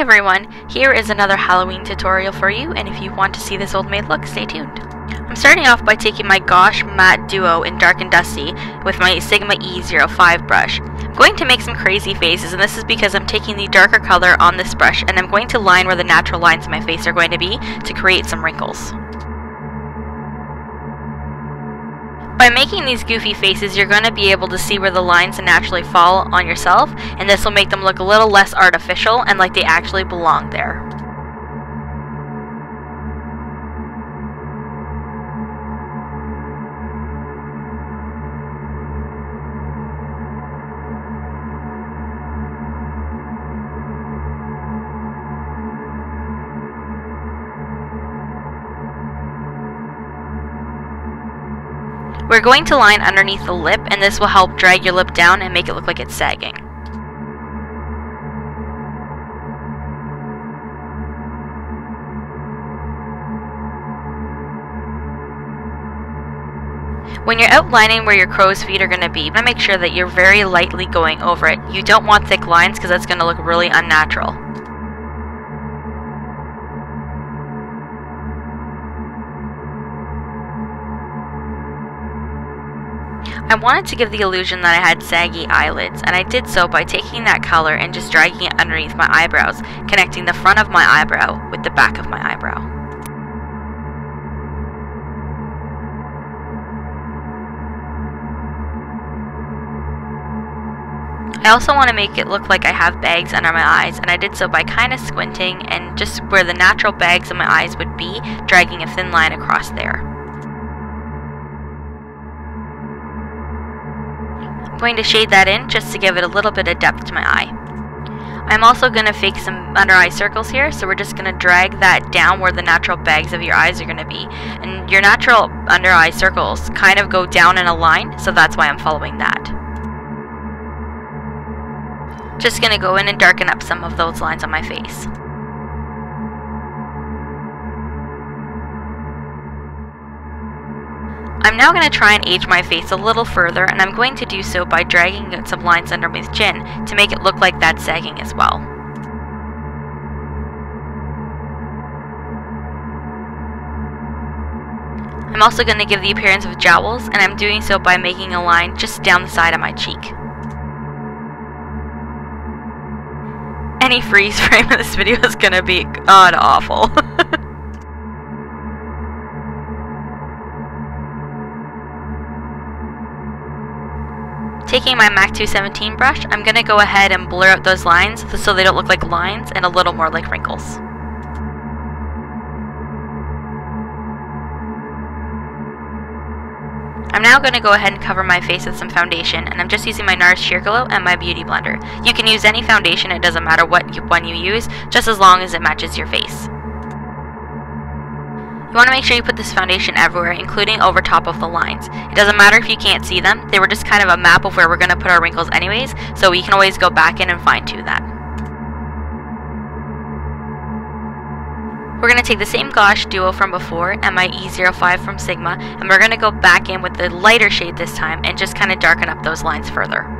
Hey everyone, here is another Halloween tutorial for you, and if you want to see this old maid look, stay tuned. I'm starting off by taking my Gosh Matte Duo in Dark and Dusty with my Sigma E05 brush. I'm going to make some crazy faces, and this is because I'm taking the darker color on this brush, and I'm going to line where the natural lines of my face are going to be to create some wrinkles. By making these goofy faces, you're going to be able to see where the lines naturally fall on yourself, and this will make them look a little less artificial and like they actually belong there. We're going to line underneath the lip and this will help drag your lip down and make it look like it's sagging. When you're outlining where your crow's feet are going to be, you want to make sure that you're very lightly going over it. You don't want thick lines because that's going to look really unnatural. I wanted to give the illusion that I had saggy eyelids, and I did so by taking that color and just dragging it underneath my eyebrows, connecting the front of my eyebrow with the back of my eyebrow. I also want to make it look like I have bags under my eyes, and I did so by kind of squinting and just where the natural bags of my eyes would be, dragging a thin line across there. Going to shade that in just to give it a little bit of depth to my eye. I'm also going to fake some under eye circles here, so we're just going to drag that down where the natural bags of your eyes are going to be. And your natural under eye circles kind of go down in a line, so that's why I'm following that. Just going to go in and darken up some of those lines on my face. I'm now going to try and age my face a little further and I'm going to do so by dragging out some lines under my chin to make it look like that's sagging as well. I'm also going to give the appearance of jowls and I'm doing so by making a line just down the side of my cheek. Any freeze frame of this video is going to be god awful. Taking my MAC 217 brush, I'm going to go ahead and blur out those lines so they don't look like lines and a little more like wrinkles. I'm now going to go ahead and cover my face with some foundation, and I'm just using my NARS Sheer Glow and my Beauty Blender. You can use any foundation, it doesn't matter what one you use, just as long as it matches your face. You want to make sure you put this foundation everywhere, including over top of the lines. It doesn't matter if you can't see them, they were just kind of a map of where we're going to put our wrinkles anyways, so we can always go back in and fine tune that. We're going to take the same Gosh Duo from before and my E05 from Sigma, and we're going to go back in with the lighter shade this time and just kind of darken up those lines further.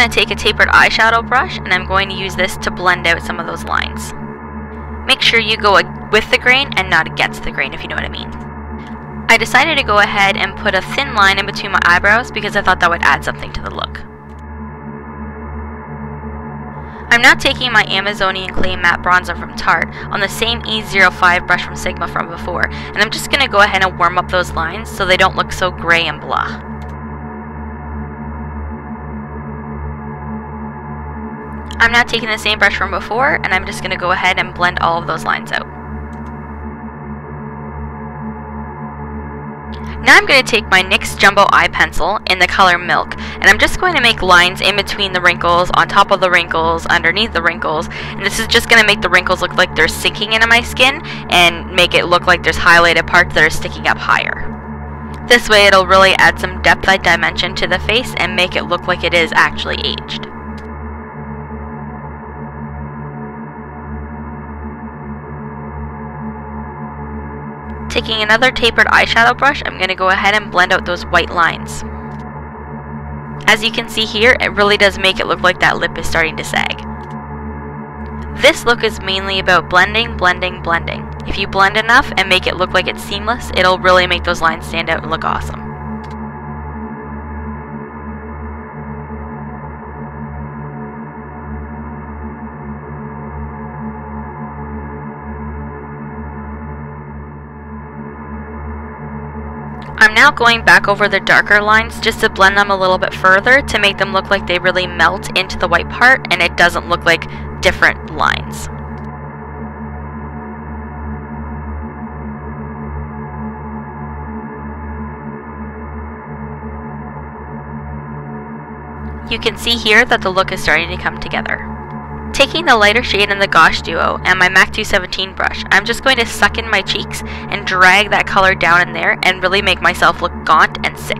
Going to take a tapered eyeshadow brush and I'm going to use this to blend out some of those lines. Make sure you go with the grain and not against the grain if you know what I mean. I decided to go ahead and put a thin line in between my eyebrows because I thought that would add something to the look. I'm now taking my Amazonian Clay Matte Bronzer from Tarte on the same E05 brush from Sigma from before, and I'm just going to go ahead and warm up those lines so they don't look so gray and blah. I'm now taking the same brush from before and I'm just going to go ahead and blend all of those lines out. Now I'm going to take my NYX Jumbo Eye Pencil in the color Milk, and I'm just going to make lines in between the wrinkles, on top of the wrinkles, underneath the wrinkles, and this is just going to make the wrinkles look like they're sinking into my skin, and make it look like there's highlighted parts that are sticking up higher. This way it'll really add some depth and dimension to the face and make it look like it is actually aged. Taking another tapered eyeshadow brush, I'm going to go ahead and blend out those white lines. As you can see here, it really does make it look like that lip is starting to sag. This look is mainly about blending, blending, blending. If you blend enough and make it look like it's seamless, it'll really make those lines stand out and look awesome. Now going back over the darker lines just to blend them a little bit further to make them look like they really melt into the white part and it doesn't look like different lines. You can see here that the look is starting to come together. Taking the lighter shade in the Gosh Duo and my MAC 217 brush, I'm just going to suck in my cheeks and drag that color down in there and really make myself look gaunt and sick.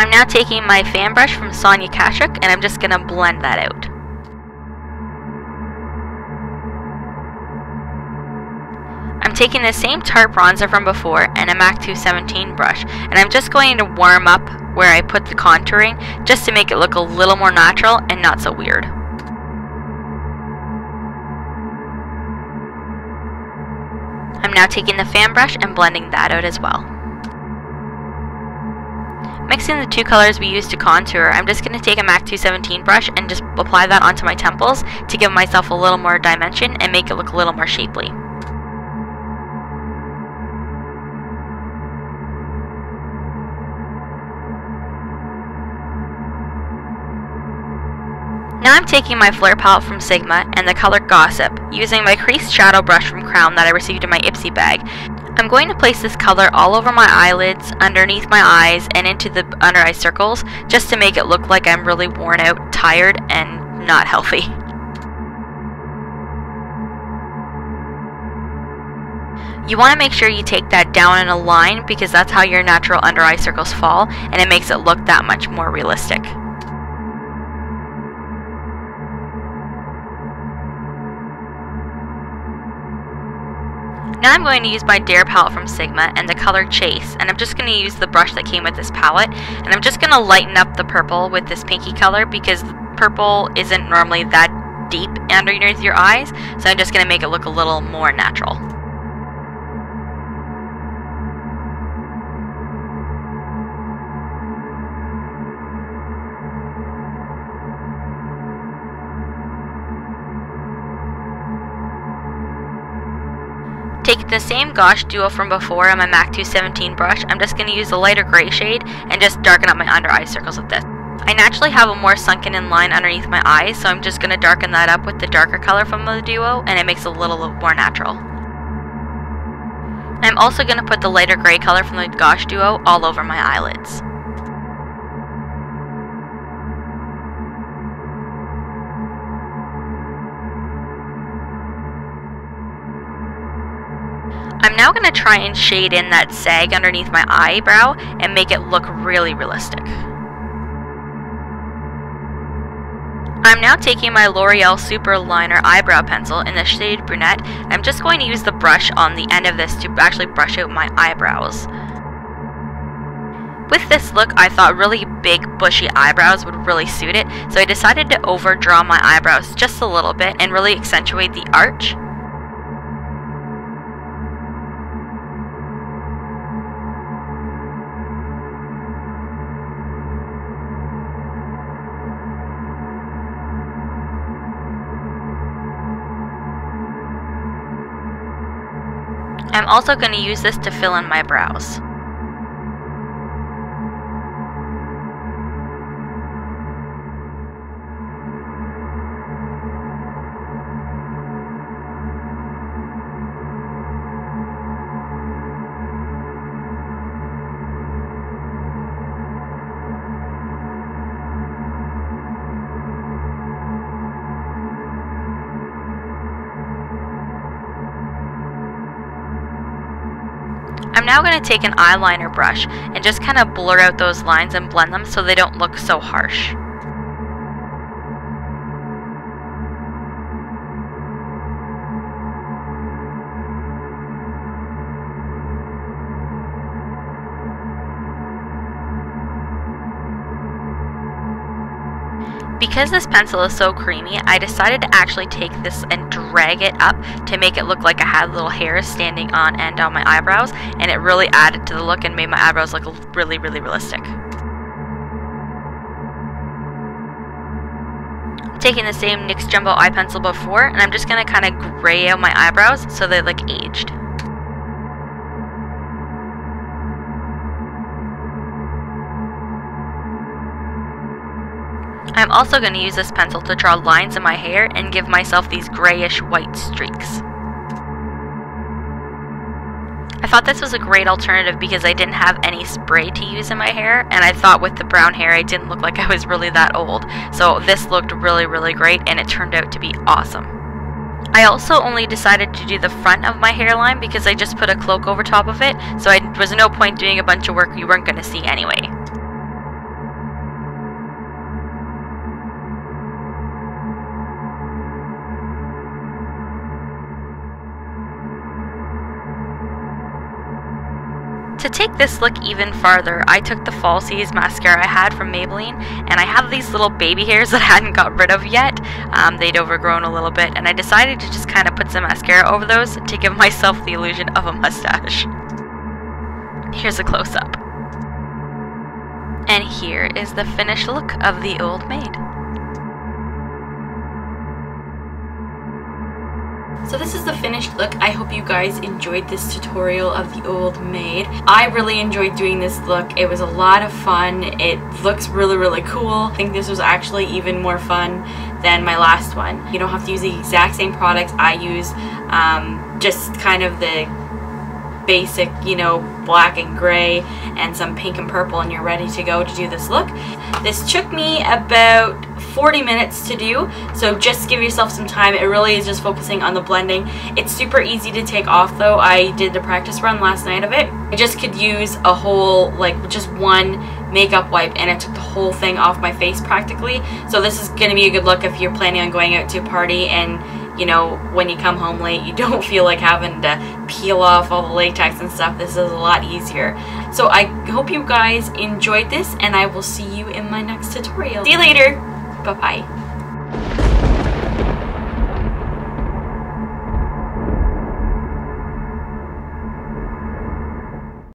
I'm now taking my fan brush from Sonia Kashuk and I'm just going to blend that out. I'm taking the same Tarte bronzer from before and a MAC 217 brush and I'm just going to warm up where I put the contouring just to make it look a little more natural and not so weird. I'm now taking the fan brush and blending that out as well. Mixing the two colors we used to contour, I'm just going to take a MAC 217 brush and just apply that onto my temples to give myself a little more dimension and make it look a little more shapely. Now I'm taking my Flare palette from Sigma and the color Gossip, using my creased shadow brush from Crown that I received in my Ipsy bag, I'm going to place this color all over my eyelids, underneath my eyes, and into the under eye circles, just to make it look like I'm really worn out, tired, and not healthy. You want to make sure you take that down in a line because that's how your natural under eye circles fall and it makes it look that much more realistic. Now I'm going to use my Dare palette from Sigma and the color Chase, and I'm just going to use the brush that came with this palette, and I'm just going to lighten up the purple with this pinky color because purple isn't normally that deep underneath your eyes, so I'm just going to make it look a little more natural. Take the same Gosh Duo from before on my MAC 217 brush, I'm just going to use a lighter gray shade and just darken up my under eye circles with this. I naturally have a more sunken in line underneath my eyes, so I'm just going to darken that up with the darker color from the Duo, and it makes it a little more natural. I'm also going to put the lighter gray color from the Gosh Duo all over my eyelids. I'm now going to try and shade in that sag underneath my eyebrow and make it look really realistic. I'm now taking my L'Oreal Super Liner Eyebrow Pencil in the shade Brunette. I'm just going to use the brush on the end of this to actually brush out my eyebrows. With this look, I thought really big bushy eyebrows would really suit it, so I decided to overdraw my eyebrows just a little bit and really accentuate the arch. I'm also going to use this to fill in my brows. I'm now going to take an eyeliner brush and just kind of blur out those lines and blend them so they don't look so harsh. Because this pencil is so creamy, I decided to actually take this and drag it up to make it look like I had little hairs standing on end on my eyebrows, and it really added to the look and made my eyebrows look really, really realistic. taking the same NYX Jumbo eye pencil before, and I'm just going to kind of gray out my eyebrows so they look aged. I'm also going to use this pencil to draw lines in my hair and give myself these grayish white streaks. I thought this was a great alternative because I didn't have any spray to use in my hair and I thought with the brown hair I didn't look like I was really that old. So this looked really really great and it turned out to be awesome. I also only decided to do the front of my hairline because I just put a cloak over top of it so there was no point doing a bunch of work you weren't going to see anyway. To take this look even farther, I took the Falsies mascara I had from Maybelline, and I have these little baby hairs that I hadn't got rid of yet. Um, they'd overgrown a little bit, and I decided to just kind of put some mascara over those to give myself the illusion of a mustache. Here's a close-up. And here is the finished look of the Old Maid. So this is the finished look. I hope you guys enjoyed this tutorial of the Old Maid. I really enjoyed doing this look. It was a lot of fun. It looks really, really cool. I think this was actually even more fun than my last one. You don't have to use the exact same products I use. Um, just kind of the basic, you know, black and gray and some pink and purple and you're ready to go to do this look. This took me about 40 minutes to do, so just give yourself some time. It really is just focusing on the blending. It's super easy to take off though. I did the practice run last night of it. I just could use a whole, like just one makeup wipe and it took the whole thing off my face practically. So this is going to be a good look if you're planning on going out to a party and you know, when you come home late, you don't feel like having to peel off all the latex and stuff. This is a lot easier. So I hope you guys enjoyed this, and I will see you in my next tutorial. See you later! Bye-bye.